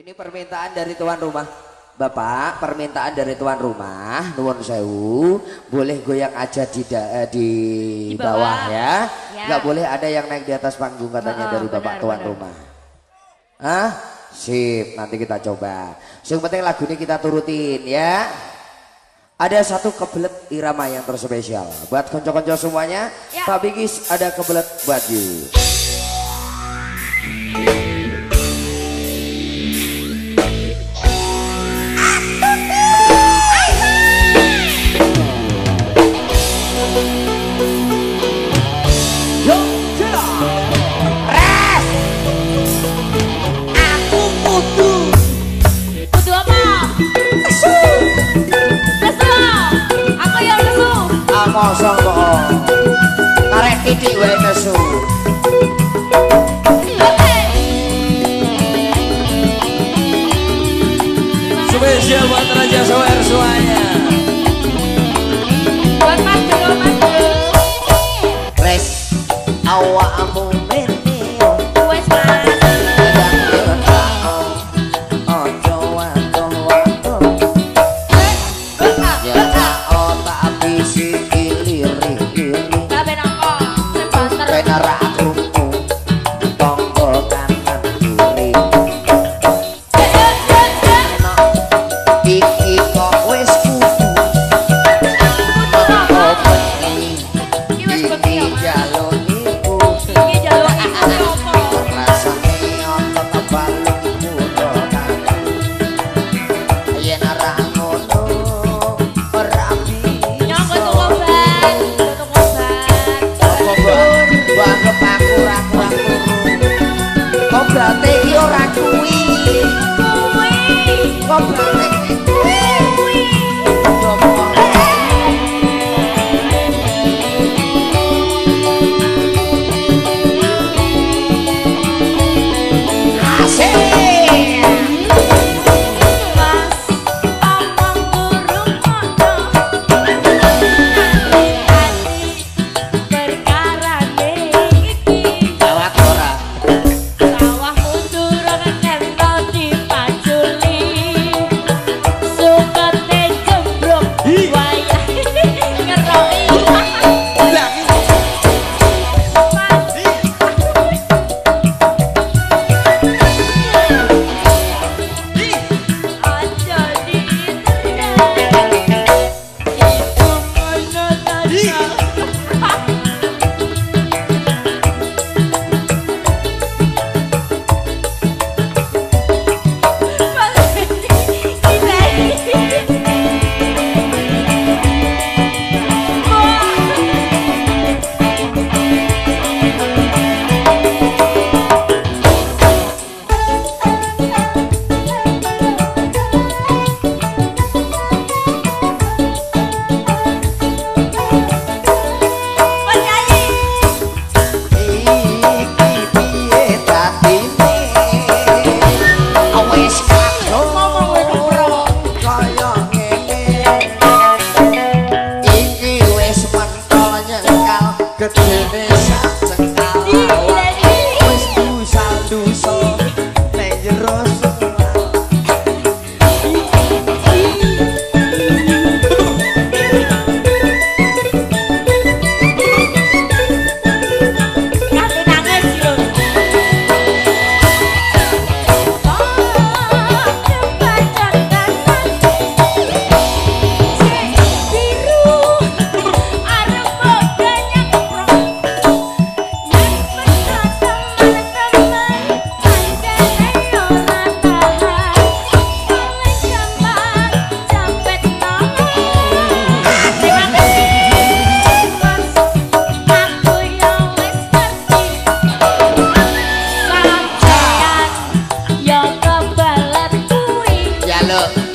Ini permintaan dari tuan rumah. Bapak, permintaan dari tuan rumah, nuwun sewu, boleh goyang aja di da, eh, di, Di bawah. bawah. ya. Ya. Boleh ada yang naik di atas panggung katanya Oh, dari Bapak benar, tuan benar. rumah. Hah? Sip, nanti kita coba. Yang penting lagu ini kita turutin ya. Ada satu kebelet irama yang terspesial. Buat konco-konco semuanya, Ya. Pak Bigis ada kebelet buat you. Kosong kok. Tarik titik wae nesu. Oke. Spesial buat Raja Soer semuanya. Buat Mas Dulu, Mas. Res awakmu up.